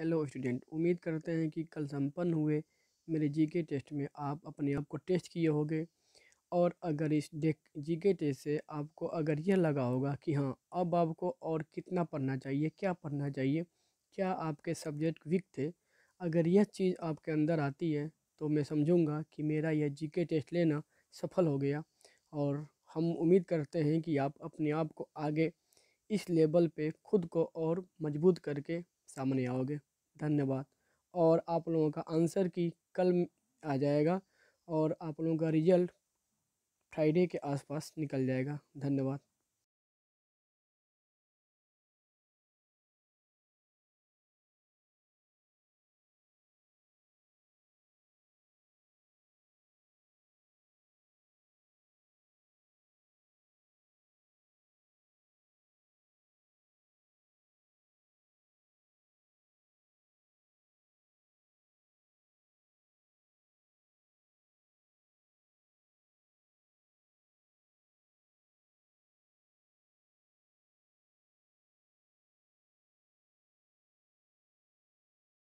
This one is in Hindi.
हेलो स्टूडेंट उम्मीद करते हैं कि कल संपन्न हुए। मेरे जीके टेस्ट में आप अपने आप को टेस्ट किए होंगे। और अगर इस जीके टेस्ट से आपको अगर यह लगा होगा कि हाँ अब आपको और कितना पढ़ना चाहिए, क्या पढ़ना चाहिए, क्या आपके सब्जेक्ट वीक थे, अगर यह चीज़ आपके अंदर आती है तो मैं समझूँगा कि मेरा यह जीके टेस्ट लेना सफल हो गया। और हम उम्मीद करते हैं कि आप अपने आप को आगे इस लेवल पे खुद को और मज़बूत करके सामने आओगे। धन्यवाद। और आप लोगों का आंसर की कल आ जाएगा और आप लोगों का रिज़ल्ट फ्राइडे के आसपास निकल जाएगा। धन्यवाद।